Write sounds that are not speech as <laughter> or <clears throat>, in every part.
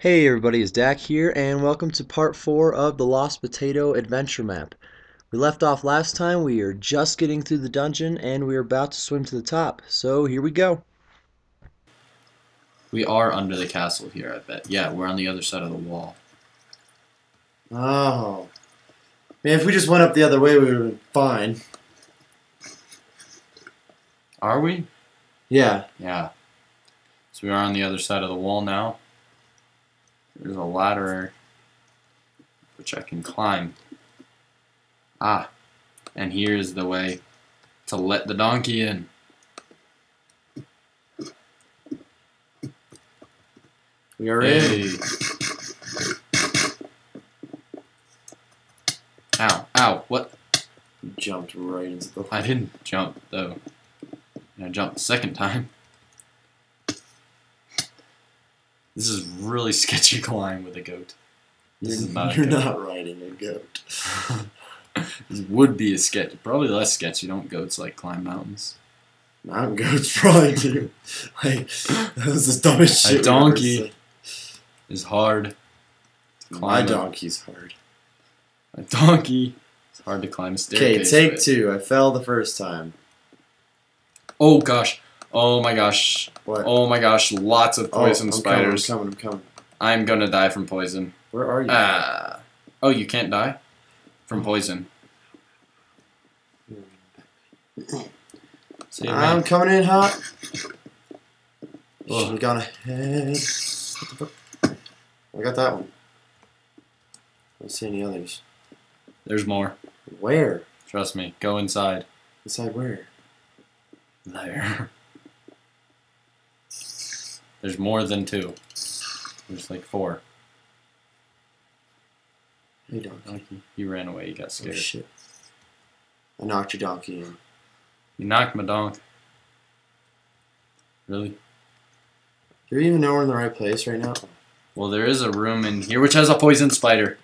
Hey everybody, it's Dak here, and welcome to part 4 of the Lost Potato Adventure Map. We left off last time, we are just getting through the dungeon, and we are about to swim to the top, so here we go. We are under the castle here, I bet. Yeah, we're on the other side of the wall. Oh. Man, if we just went up the other way, we would have been fine. Are we? Yeah. Yeah. So we are on the other side of the wall now. There's a ladder which I can climb. Ah, and here is the way to let the donkey in. We are in. Ow, ow, what? We jumped right into the. I didn't jump, though. I jumped the second time. This is really <laughs> sketchy climb with a goat. This You're, is not you're goat. not riding a goat. <laughs> this would be a sketch. Probably less sketchy. Don't goats like climb mountains? Mountain goats <laughs> probably do. Like, that was the dumbest A shit. ever donkey. Is hard to My climb. a- donkey's hard. A donkey. It's hard to climb a staircase. Okay, take two. I fell the first time. Oh gosh. Oh my gosh. What? Oh my gosh. Lots of Oh, poison I'm spiders. Coming, I'm coming, I'm coming. I'm gonna die from poison. Where are you? Ah. Oh, you can't die from poison. <clears throat> See I'm man. coming in hot. Ugh. Should have gone ahead. What the fuck? I got that one. I don't see any others. There's more. Where? Trust me. Go inside. Inside where? There. <laughs> There's more than two. There's like four. Hey, donkey. Donkey. You ran away. You got Oh, scared. shit. I knocked your donkey in. you knocked my donk. Really? Do you even know we're in the right place right now? Well, there is a room in here which has a poison spider.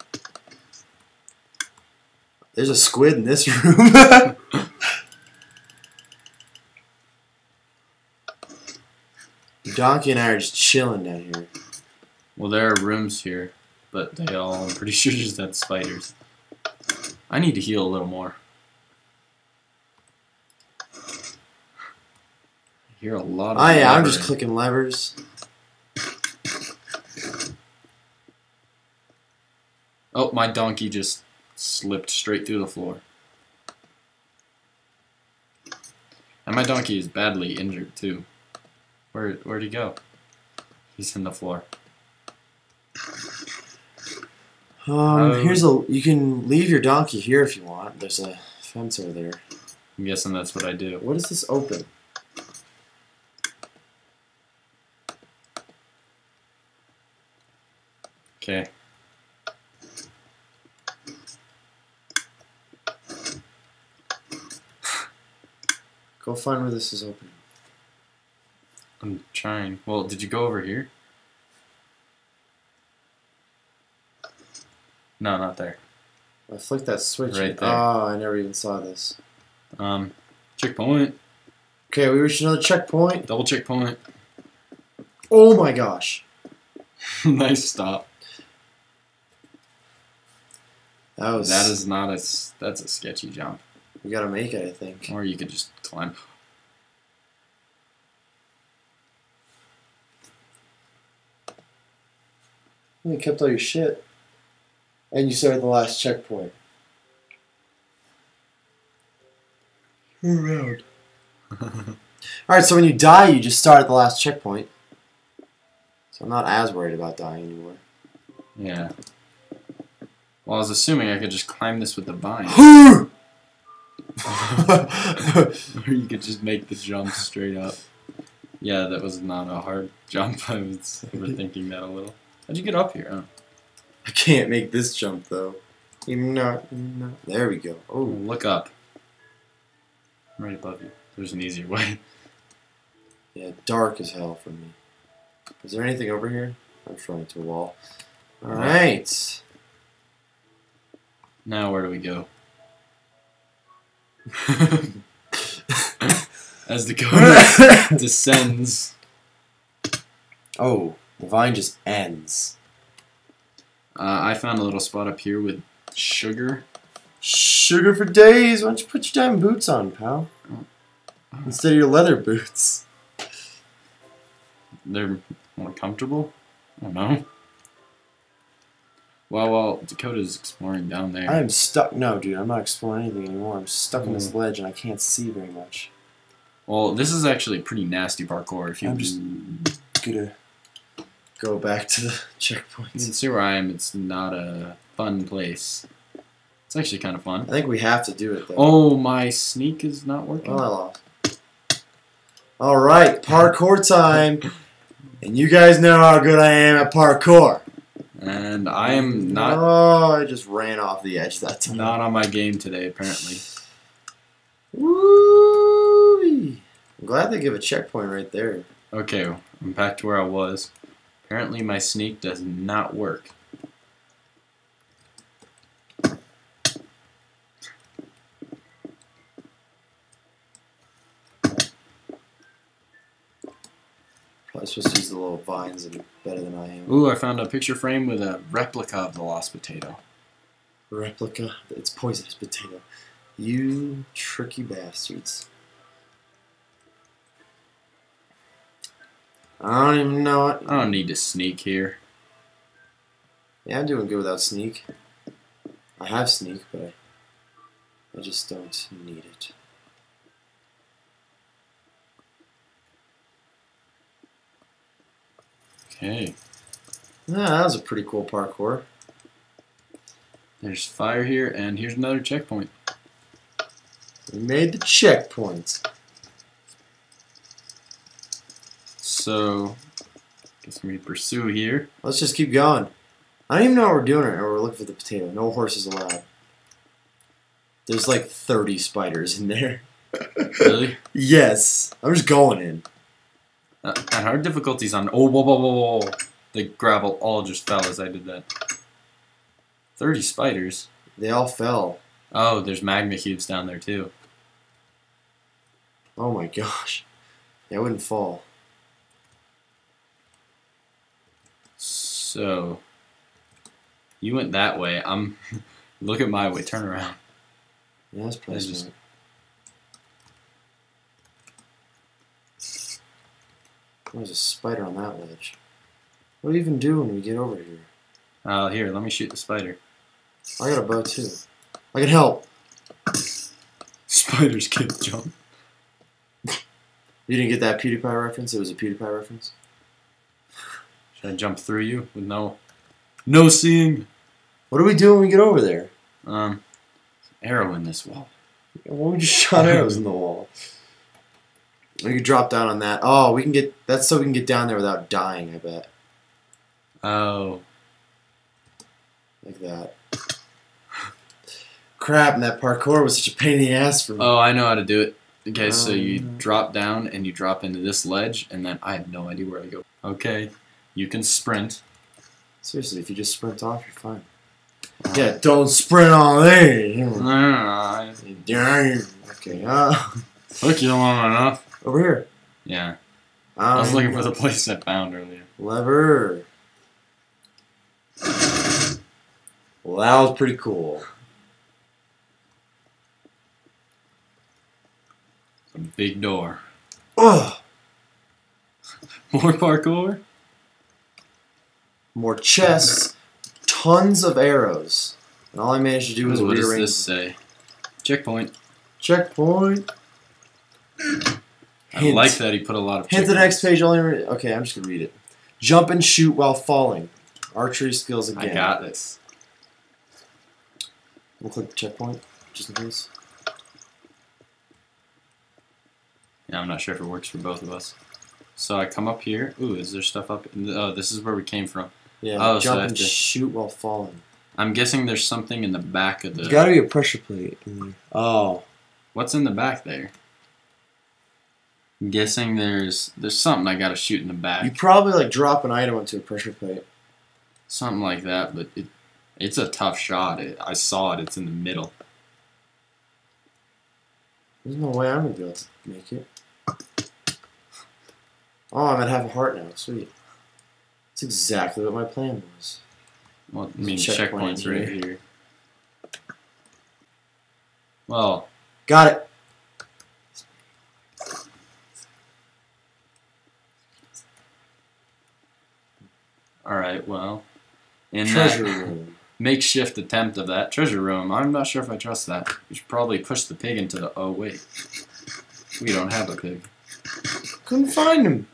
There's a squid in this <laughs> room. <laughs> donkey and I are just chilling down here. Well, there are rooms here, but they all, I'm pretty <laughs> sure, just had spiders. I need to heal a little more. I hear a lot of. Oh yeah, I'm just clicking levers. Oh, my donkey just slipped straight through the floor. And my donkey is badly injured too. Where where'd he go? He's in the floor. Um, Oh. here's a. You can leave your donkey here if you want. There's a fence over there. I'm guessing that's what I do. What is this open? Okay. Go find where this is open. I'm trying. Well, did you go over here? No, not there. I flicked that switch. Right there. Oh, I never even saw this. Um, checkpoint. Okay, we reached another checkpoint. Double checkpoint. Oh my gosh. <laughs> nice stop. That was. That is not a. That's a sketchy jump. We gotta make it, I think. Or you could just climb. You kept all your shit. And you started the last checkpoint. Around. <laughs> Alright, so when you die, you just start at the last checkpoint. So I'm not as worried about dying anymore. Yeah. Well, I was assuming I could just climb this with the vine. <gasps> or you could just make the jump straight up. Yeah, that was not a hard <laughs> jump. I was overthinking that a little. How'd you get up here? Huh? I can't make this jump though. Even not, even not. There we go. Oh, look up. I'm right above you. There's an easier way. <laughs> yeah, dark as hell for me. Is there anything over here? I'm just running to a wall. Alright. Now where do we go? <laughs> As the code <laughs> descends. oh, the vine just ends. Uh, I found a little spot up here with sugar. Sugar for days. Why don't you put your damn boots on, pal? Instead of your leather boots. They're more comfortable. I don't know. Well, while Dakota's exploring down there. I am stuck. No, dude, I'm not exploring anything anymore. I'm stuck on this Hmm. ledge and I can't see very much. Well, this is actually pretty nasty parkour. If you I'm just- Gonna go back to the you <laughs> can checkpoints. see where I am, it's not a fun place. It's actually kind of fun. I think we have to do it though. Oh, my sneak is not working. Lost. All right, parkour time. And you guys know how good I am at parkour. And I am not Oh, I just ran off the edge that time. not on my game today, apparently. Woo! I'm glad they give a checkpoint right there. Okay, I'm back to where I was. Apparently, my sneak does not work. Probably supposed to use the little vines better than I am. Ooh, I found a picture frame with a replica of the lost potato. Replica. It's poisonous potato. You tricky bastards. I don't even know it. I don't need to sneak here. Yeah, I'm doing good without sneak. I have sneak, but I, I just don't need it. Okay, Yeah, that was a pretty cool parkour. there's fire here, and here's another checkpoint. We made the checkpoint. So, guess we pursue here. Let's just keep going. I don't even know what we're doing right now. We're looking for the potato. No horses allowed. There's like 30 spiders in there. <laughs> Really? Yes. I'm just going in. Uh, and our difficulties on. Oh, whoa, whoa, whoa, whoa. The gravel all just fell as I did that. 30 spiders. They all fell. Oh, there's magma cubes down there too. Oh my gosh. They wouldn't fall. So, you went that way. I'm. <laughs> Look at my way. Turn around. Yeah, that's That's just-. There's a spider on that ledge. What do you even do when we get over here? Uh, here, let me shoot the spider. I got a bow too. I can help. <laughs> Spiders can't jump. You didn't get that PewDiePie reference? It was a PewDiePie reference? I jump through you with no, no seeing? What do we do when we get over there? Um, arrow in this wall. Well, we just <laughs> shot arrows in the wall. We could drop down on that. Oh, we can get. That's so we can get down there without dying. I bet, Oh, like that. <laughs> Crap! And that parkour was such a pain in the ass for me. oh, I know how to do it. Okay, so you Um. drop down and you drop into this ledge, and then I have no idea where to go. Okay, you can sprint. Seriously, if you just sprint off, you're fine. Uh, Yeah, don't sprint on me. I Dang. Okay. Uh, Look, you don't want enough. over here. Yeah, Um, I was looking for the place I found earlier. lever. Well, that was pretty cool. A big door. Ugh. <laughs> More parkour. More chests, tons of arrows, and all I managed to do was Ooh, what does this say? Checkpoint. Checkpoint. I Hint. like that he put a lot of. Hint the next page only. Re- okay, I'm just gonna read it. Jump and shoot while falling. Archery skills again. I got this. We'll click the checkpoint just in case. Yeah, I'm not sure if it works for both of us. So I come up here. Ooh, is there stuff up? In the, oh, this is where we came from. Yeah. Oh, jump have and to- shoot while falling. I'm guessing there's something in the back of the. There's gotta be a pressure plate. Oh. What's in the back there? I'm guessing there's there's something I gotta shoot in the back. You probably like drop an item onto a pressure plate. Something like that, but it it's a tough shot. It, I saw it. It's in the middle. There's no way I'm gonna be able to make it. Oh, I'm gonna have a heart now. Sweet. That's exactly what my plan was. Well, I mean, Checkpoint checkpoint's right here. Well, Got it. all right. Well, in Treasure that room. makeshift attempt of that treasure room, I'm not sure if I trust that. We should probably push the pig into the. Oh wait, we don't have a pig. Couldn't find him.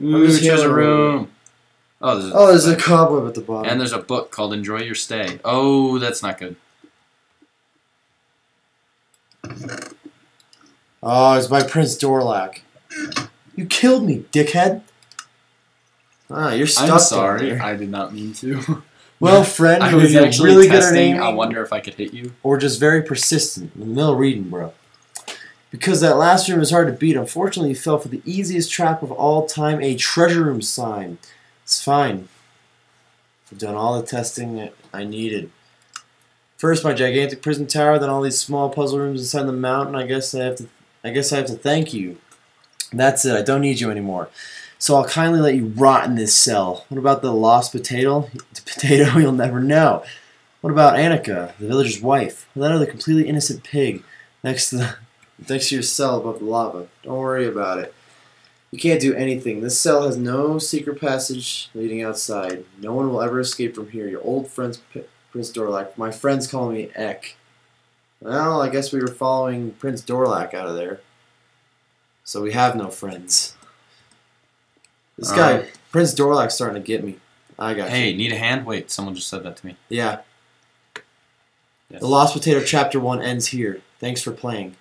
Ooh, treasure here. room. Oh, there's a, Oh, there's a cobweb at the bottom. and there's a book called "Enjoy Your Stay." Oh, that's not good. Oh, it's by Prince Dorlac. You killed me, dickhead. Ah, you're stuck. I'm sorry. I did not mean to. <laughs> Well, <laughs> friend, I was actually really testing. aiming, I wonder if I could hit you. or just very persistent in the middle reading, bro. Because that last room is hard to beat. Unfortunately, you fell for the easiest trap of all time, a treasure room sign. It's fine. I've done all the testing that I needed. First, my gigantic prison tower, then all these small puzzle rooms inside the mountain. I guess I have to. I guess I have to thank you. That's it. I don't need you anymore. So I'll kindly let you rot in this cell. What about the lost potato? The <laughs> potato <laughs> you'll never know. What about Annika, the villager's wife? What about the completely innocent pig next to the <laughs> next to your cell above the lava? Don't worry about it. You can't do anything. This cell has no secret passage leading outside. No one will ever escape from here. Your old friends, P- Prince Dorlac. My friends call me Ek. Well, I guess we were following Prince Dorlac out of there. So we have no friends. This guy, Alright. Prince Dorlac's starting to get me. I got Hey, you. need a hand? Wait, someone just said that to me. Yeah. Yes. The Lost Potato Chapter 1 ends here. Thanks for playing.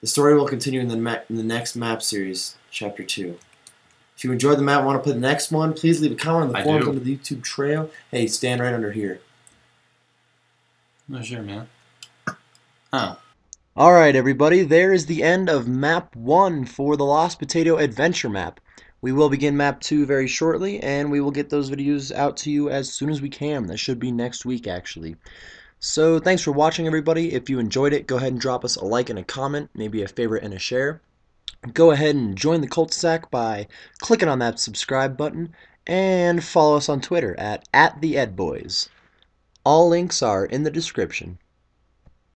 The story will continue in the, in the next map series, Chapter 2. If you enjoyed the map and want to play the next one, please leave a comment on the I forums do. under the YouTube trail. Hey, stand right under here. No, sure, man. Oh, Alright, everybody, there is the end of map 1 for the Lost Potato Adventure map. We will begin map 2 very shortly, and we will get those videos out to you as soon as we can. That should be next week, actually. So, thanks for watching, everybody. If you enjoyed it, go ahead and drop us a like and a comment, maybe a favorite and a share. Go ahead and join the cult stack by clicking on that subscribe button, and follow us on Twitter at, at the All links are in the description.